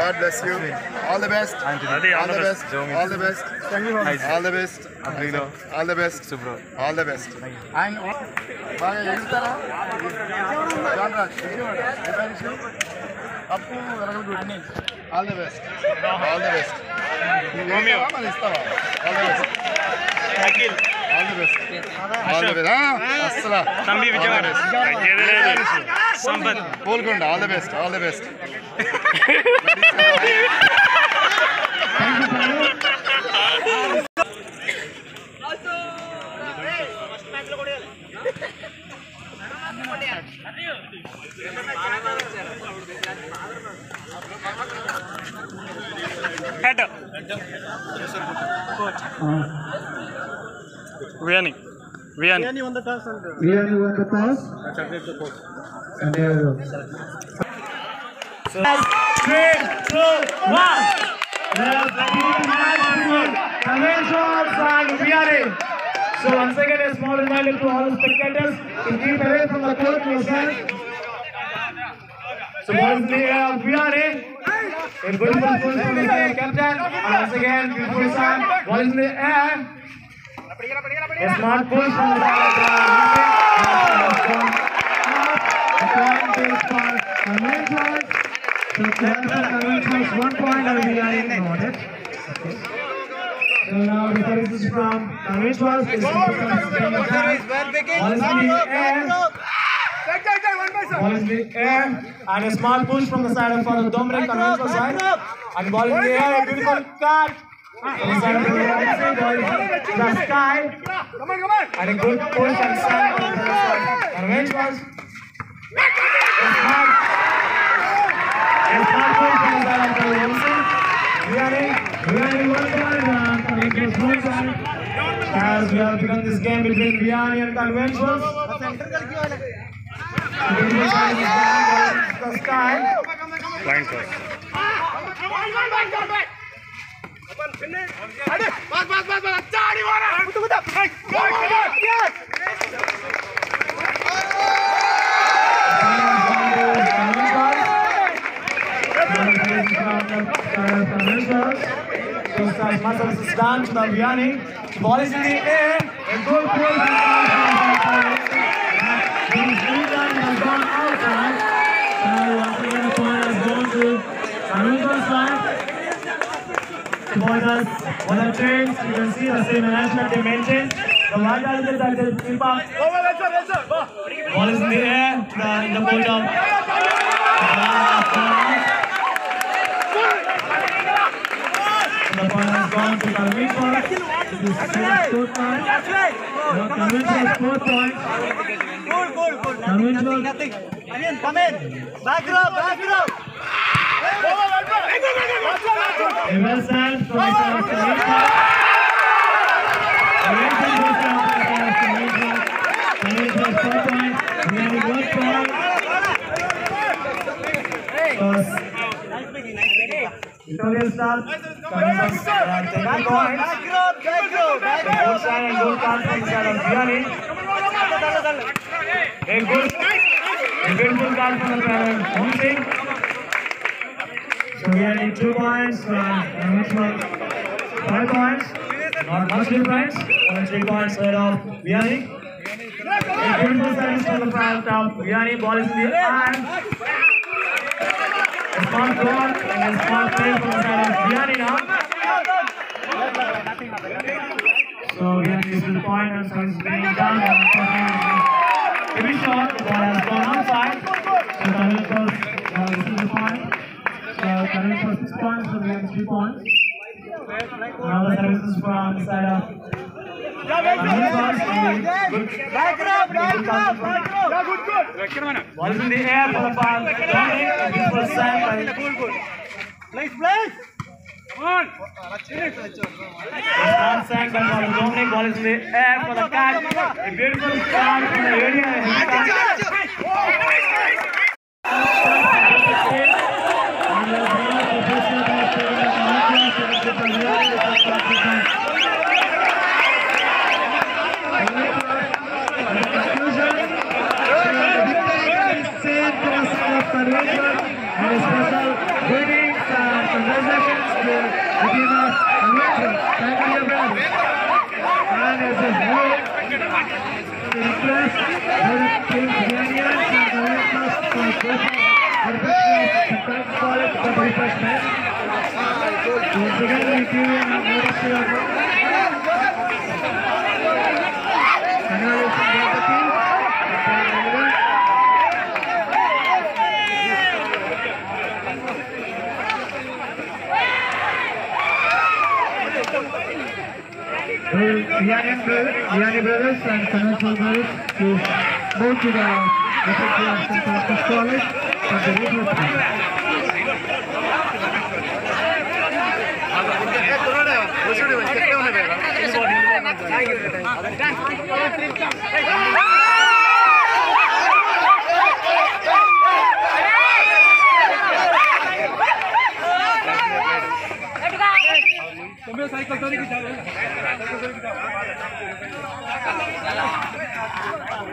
God bless you. All the best. Adi, All the best. All the best. All the best. Abrilo. All the best. Subro. All the best. ఆయన బాగా ఎగురుతారా John Raj Vijayawada ఏ పేరు ఇష్టం? అప్పు వెరగడు all the best all the best మరి ఇస్తావా all the best all the best all the best అస్సలు తంబి Vijayawada Sampath Kolkonda all biryani biryani on the টাস biryani on and so, once again a small reminder to all spectators to keep away from the court yourself. So once again, are We're going captain. Once again, beautiful song. Once again. A smart push from the side of the The point is for Conventions. So Conventions, one point and we are in noted. Okay. So now the service is from Conventions. Is Ball is in the air. Ball is in the air. And a small push from the side of for the Dominic Conventional side. And ball in the air, a beautiful cut the sky. Come on, come on. And a good push and stand on the last one. The range was. It's not good for the Uncle Wilson. We are in, we are in one time. It was good. As we have begun this game between Vianney and Conventions. The sky. Flying. Come on, come on, come on, come on. one finish. अरे बस बस बस बस अच्छा आड़ी मारा कुछ कुछ go go yes Muscles is done to Naviani. Ball is in the air. Good goal. supporters, volunteers. You can see the same management they. The white artists that they keep up. Ball is in the air, the, in the bolt. The ball is the score point. The conventional Nothing, nothing. Come in, come in. Back row, back row. Four points. Really good point. Toss. Victoria Star. Kalmishwar uh, taking points. Good side and good card from the side of Vianney. A good, a beautiful card from the side of Homsing. So we are in two points from Ramesh uh, five points. Not much difference. Only three points ahead of Vianney. A beautiful service from the front of Vianney. Ball is in the air. A small block and a small play from the side of Vianney now. So Vianney is to the point and service is being done. Heavy shot. Points. So we have three points. Now the service is from the side of Ball is in the air for the ball. Dominic, was sent by Islam sang by ball. Dominic, ball is in the air for the catch. A beautiful shot from the area. Yanni brothers, Yanni brothers and Kanasal brothers to both to the Rocket Club and Francis College for the radio program. तुम्हें cycle तो नहीं खिंचा